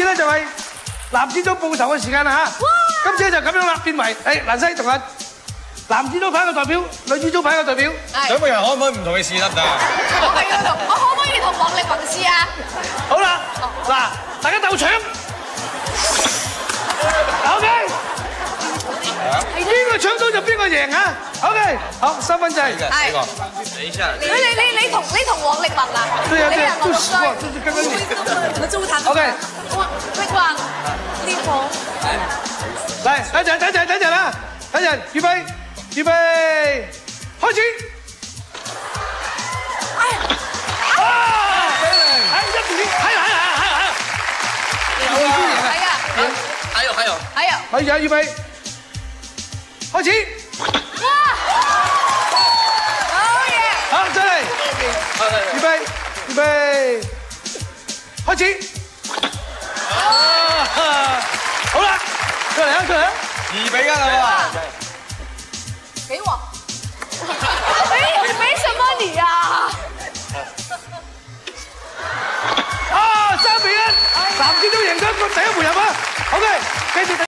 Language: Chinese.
次咧就係男子組報仇嘅時間啦嚇。今次就咁樣啦，變為誒蘭西同阿男子組派一個代表，女子組派一個代表。兩個人可唔可以唔同你試得唔得啊？我係要同，我可唔可以同王力宏試啊？好啦，嗱，大家鬥搶。OK。邊個搶到就邊個贏啊！OK，好，三分制。係。等一下。你你你你同你同王力宏啊？對啊對都是哇，宏。就是剛剛你。我做他。OK，王力宏，力宏。嚟，等陣等陣等陣啦，等陣，預備預備，開始。哎呀！啊！哎，一點，還有還有還有還有。係啊。還有還有。係啊。可以啊，預備，開始。哇！好再嚟，預備預備，開始。啊！好啦，再嚟啊，再嚟啊！二比一啦給我。沒沒什么你啊。啊，三比一，男子都贏咗個第一。